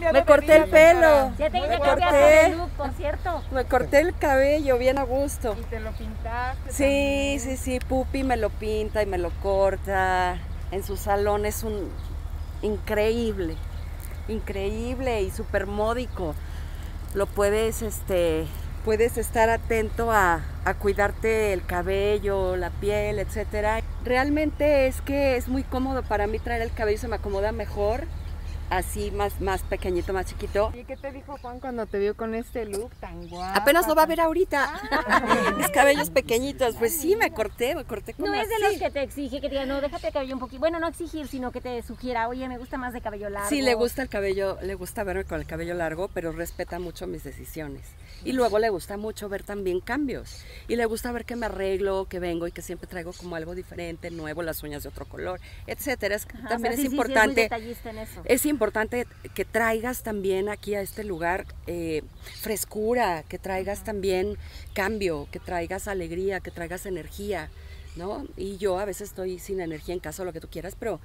Me corté el pelo. Ya te Me me corté. corté. look, por cierto. Me corté el cabello bien a gusto. Y te lo pintaste. Sí, sí, sí, Pupi me lo pinta y me lo corta. En su salón es un increíble, increíble y súper módico. Lo puedes, este, puedes estar atento a, a cuidarte el cabello, la piel, etcétera. Realmente es que es muy cómodo para mí traer el cabello, se me acomoda mejor, así más, más pequeñito, más chiquito. ¿Y qué te dijo Juan cuando te vio con este look tan guapo? Apenas lo va a ver ahorita. Mis cabellos pequeñitos. Pues sí, me corté, me corté como No es de los que te exige que te diga, no, déjate el cabello un poquito. Bueno, no exigir, sino que te sugiera, oye, me gusta más de cabello largo. Sí, le gusta el cabello, le gusta verme con el cabello largo, pero respeta mucho mis decisiones. Y luego le gusta mucho ver también cambios. Y le gusta ver que me arreglo, que vengo y que siempre traigo como algo diferente, nuevo, las uñas de otro color, etcétera. Es- Ajá, o también sea, es sí, sí, sí, muy importante. detallista en eso. Es importante que traigas también aquí a este lugar eh, frescura, que traigas también cambio, que traigas alegría, que traigas energía, ¿no? Y yo a veces estoy sin energía en casa o lo que tú quieras, pero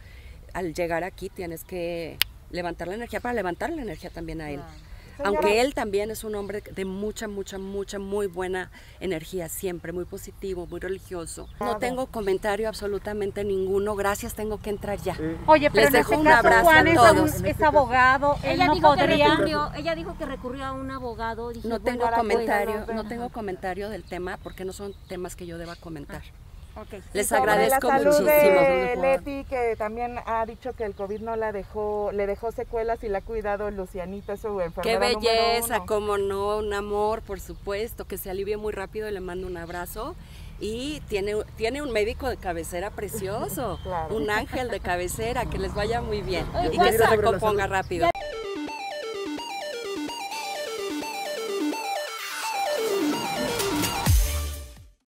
al llegar aquí tienes que levantar la energía para levantar la energía también a él. Aunque él también es un hombre de mucha, mucha, mucha, muy buena energía siempre, muy positivo, muy religioso. No tengo comentario absolutamente ninguno, gracias, tengo que entrar ya. Oye, pero Les en dejo este un caso abrazo Juan a es, todos. un- es abogado, él Ella no dijo, que recurrió, ella dijo que recurrió a un abogado. Dije, No tengo comentario, no tengo comentario del tema porque no son temas que yo deba comentar. Ok. Les agradezco la salud muchísimo. de Leti, que también ha dicho que el COVID no la dejó, le dejó secuelas y la ha cuidado Lucianita, su Qué enfermera número belleza, uno. como no, un amor, por supuesto, que se alivie muy rápido y le mando un abrazo. Y tiene, tiene un médico de cabecera precioso, Claro. un ángel de cabecera, que les vaya muy bien y que se recomponga rápido.